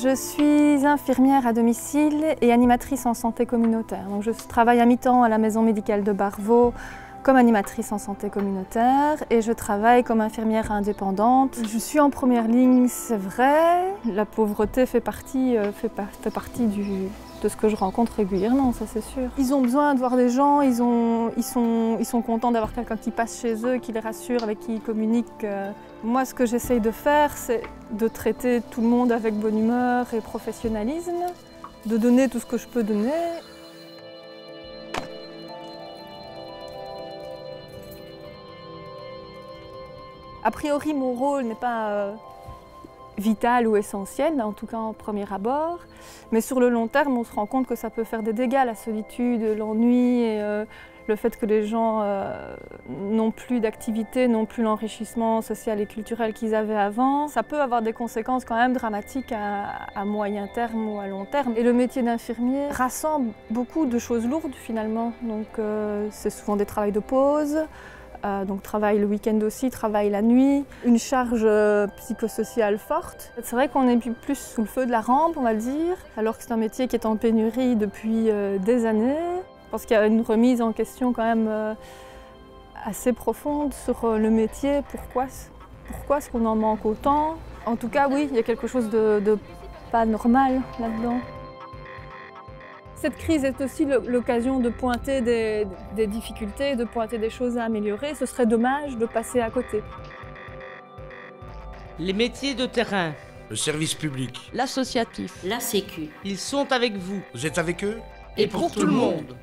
Je suis infirmière à domicile et animatrice en santé communautaire. Je travaille à mi-temps à la maison médicale de Barvaux comme animatrice en santé communautaire et je travaille comme infirmière indépendante. Je suis en première ligne, c'est vrai. La pauvreté fait partie, euh, fait, fait partie du, de ce que je rencontre régulièrement, ça c'est sûr. Ils ont besoin de voir des gens, ils, ont, ils, sont, ils sont contents d'avoir quelqu'un qui passe chez eux, qui les rassure, avec qui ils communiquent. Moi, ce que j'essaye de faire, c'est de traiter tout le monde avec bonne humeur et professionnalisme, de donner tout ce que je peux donner. A priori, mon rôle n'est pas euh, vital ou essentiel, en tout cas en premier abord. Mais sur le long terme, on se rend compte que ça peut faire des dégâts, la solitude, l'ennui euh, le fait que les gens euh, n'ont plus d'activité, n'ont plus l'enrichissement social et culturel qu'ils avaient avant. Ça peut avoir des conséquences quand même dramatiques à, moyen terme ou à long terme. Et le métier d'infirmier rassemble beaucoup de choses lourdes finalement. Donc euh, c'est souvent des travails de pause, euh, donc travail le week-end aussi, travail la nuit, une charge psychosociale forte. C'est vrai qu'on est plus sous le feu de la rampe, on va le dire, alors que c'est un métier qui est en pénurie depuis des années. Je pense qu'il y a une remise en question quand même assez profonde sur le métier, pourquoi, pourquoi est-ce qu'on en manque autant? En tout cas, oui, il y a quelque chose de pas normal là-dedans. Cette crise est aussi l'occasion de pointer des, difficultés, de pointer des choses à améliorer. Ce serait dommage de passer à côté. Les métiers de terrain. Le service public. L'associatif. La sécu. Ils sont avec vous. Vous êtes avec eux? Et, pour, tout, le monde.